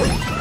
Let's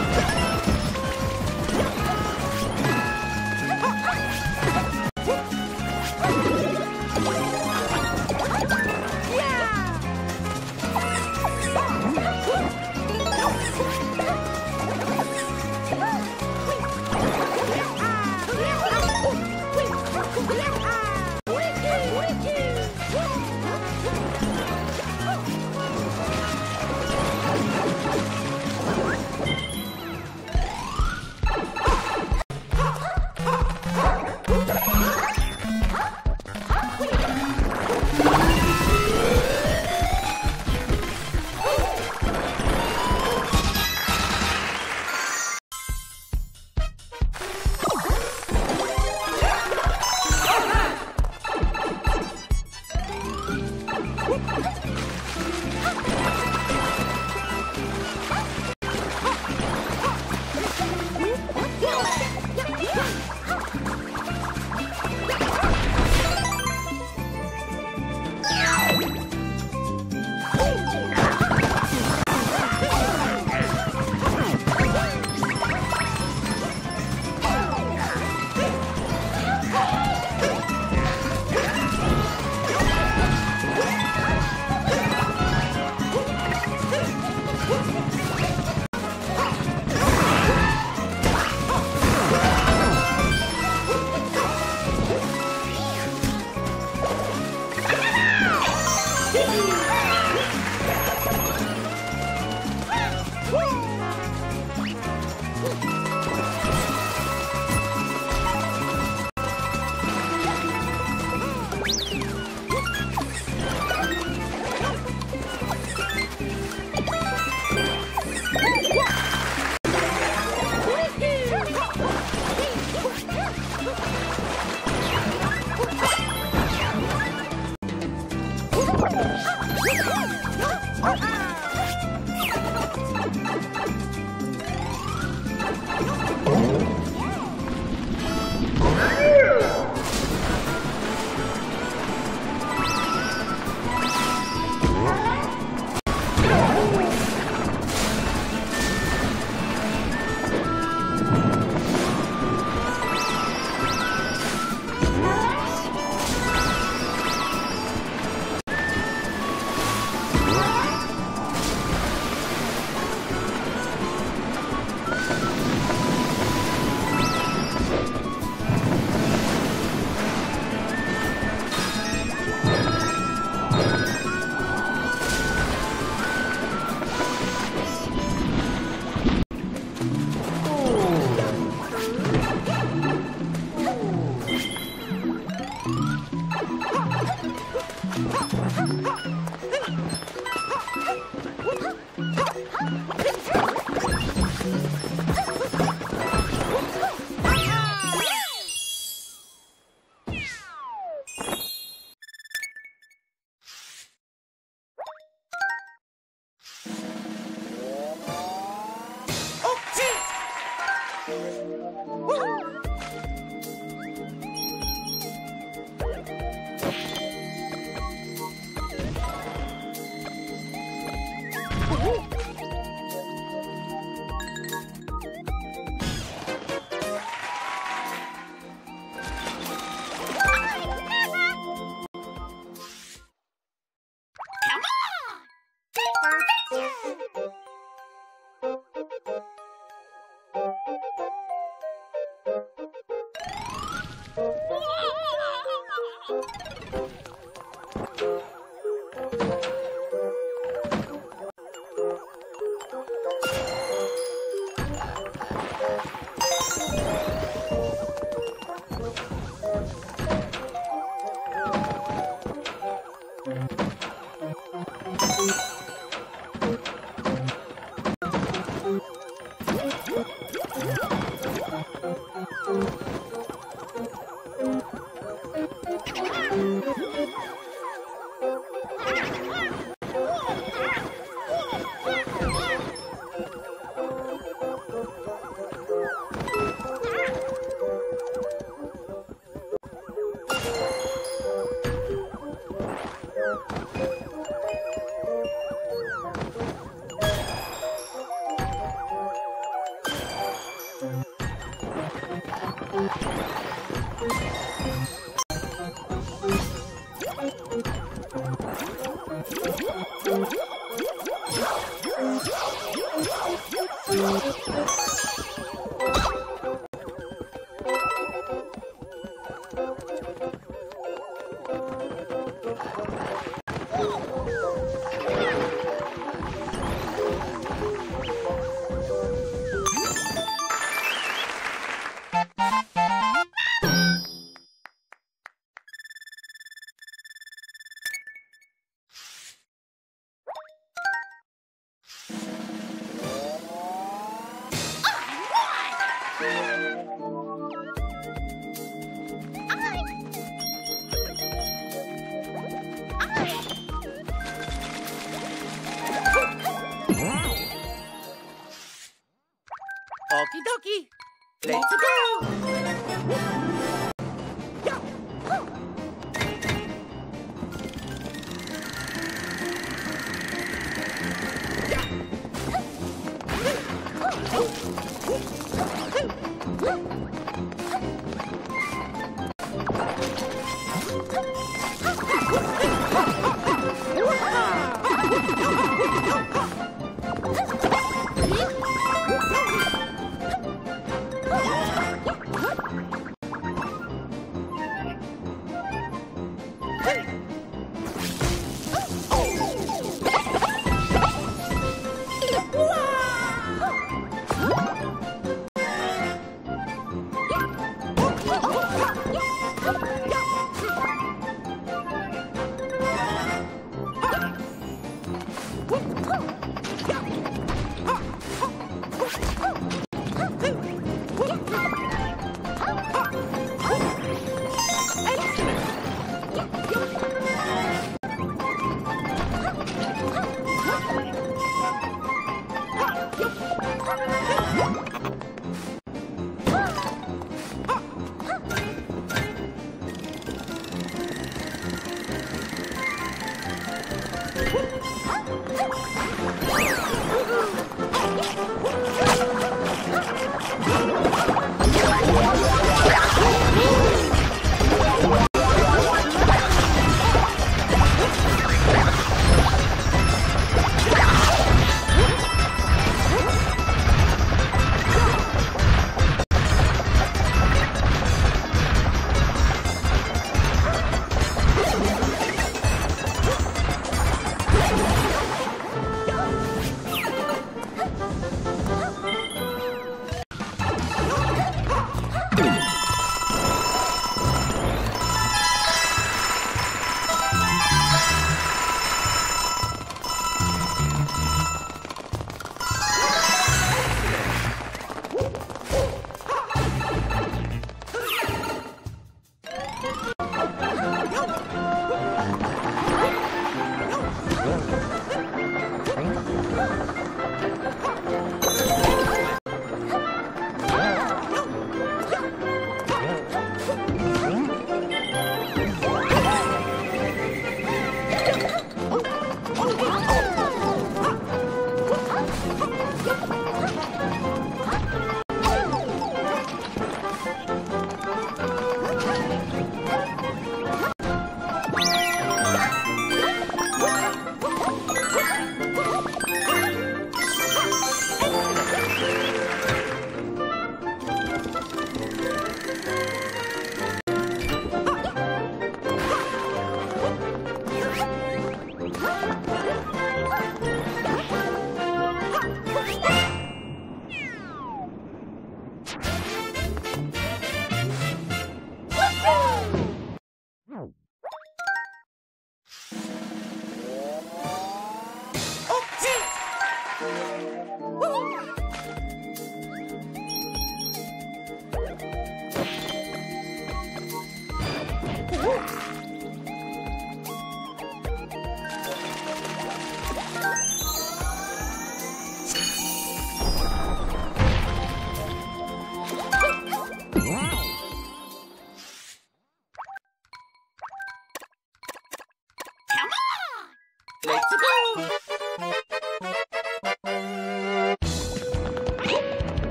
Ha ha!